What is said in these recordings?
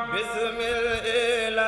bismillah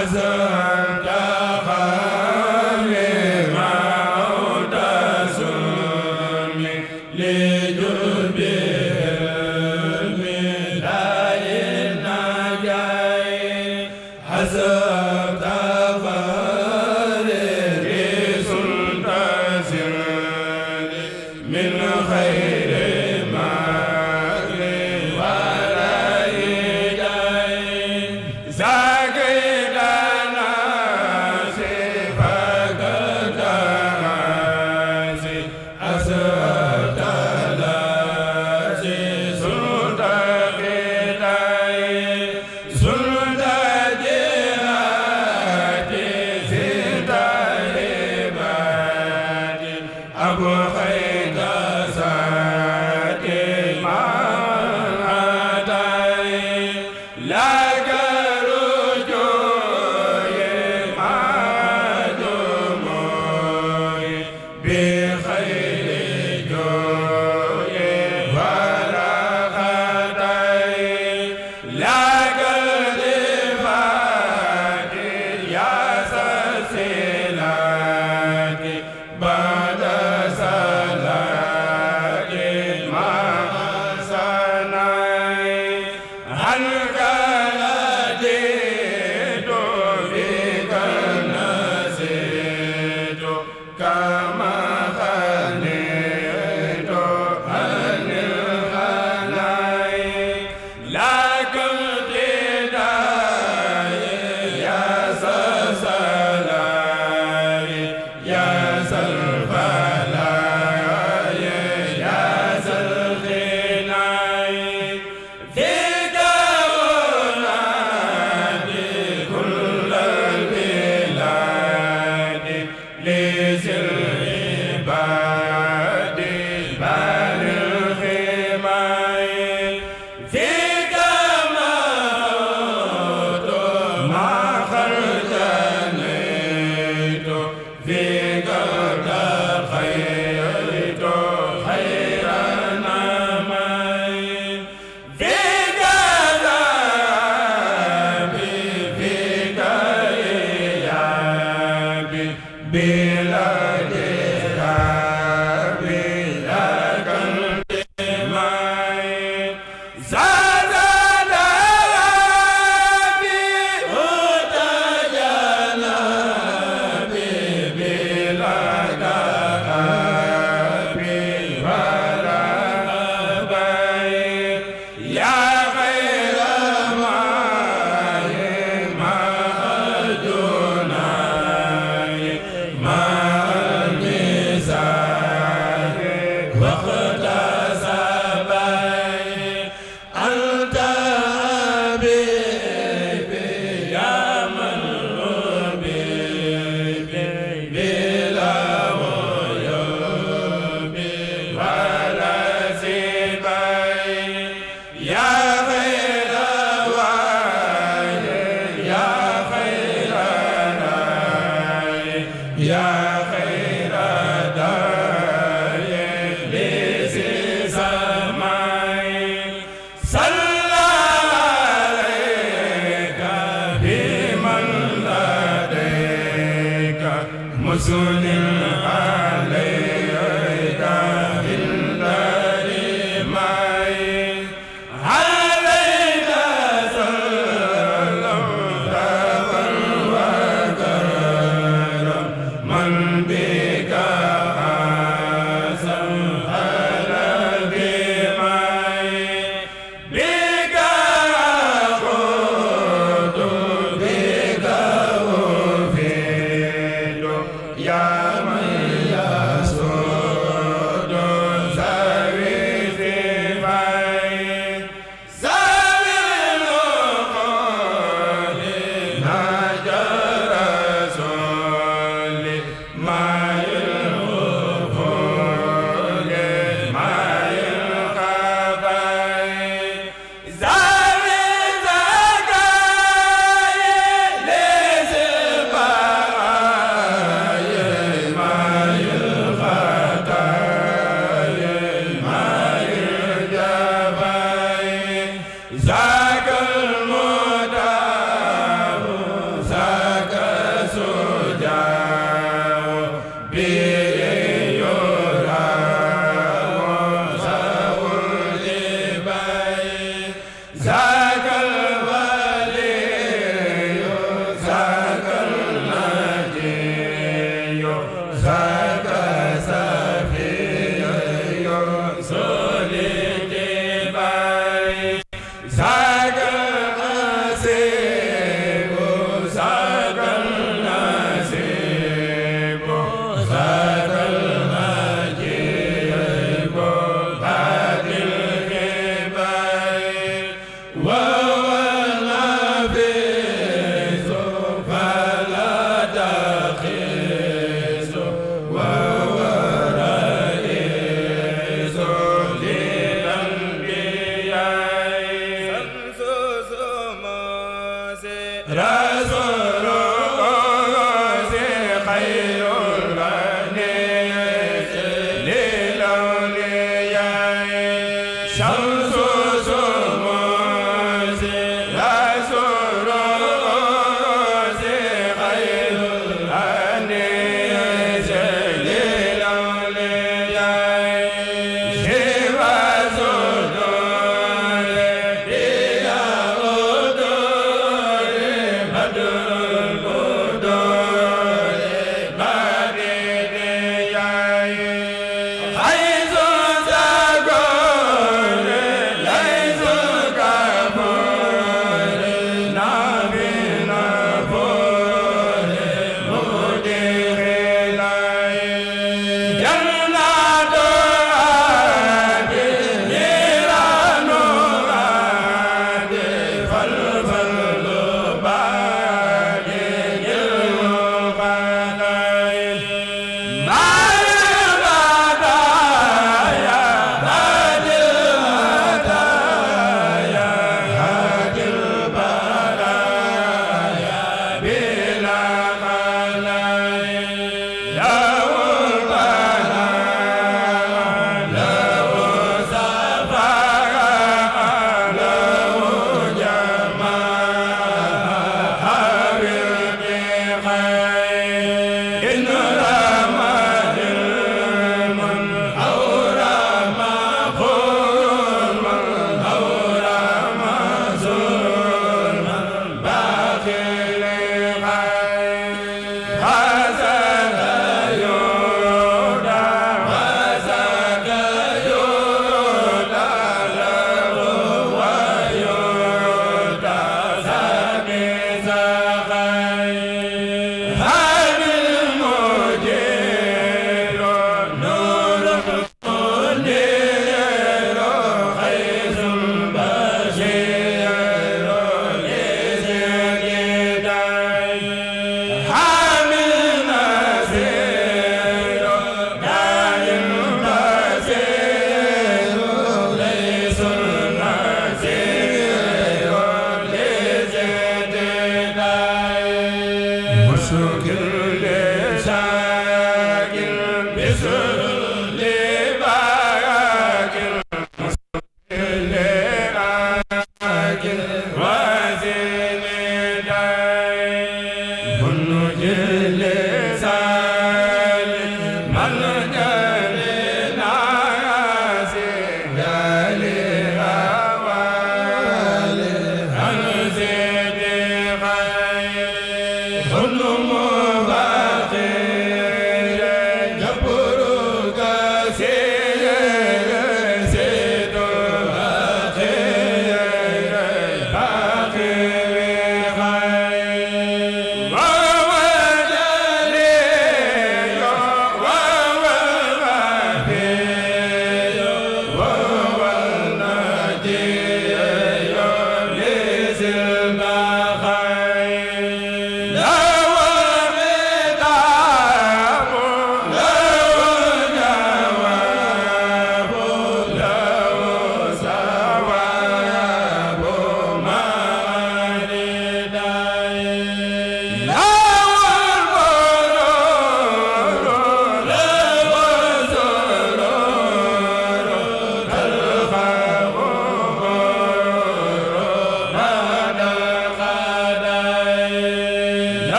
Azar.